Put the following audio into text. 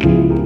Thank